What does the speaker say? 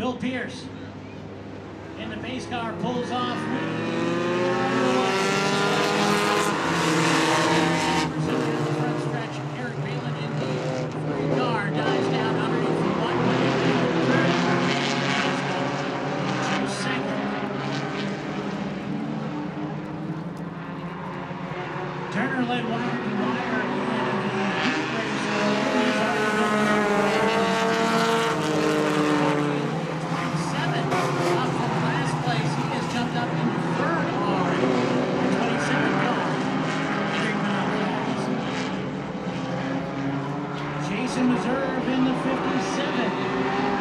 Bill Pierce in the base car pulls off. in reserve in the 57.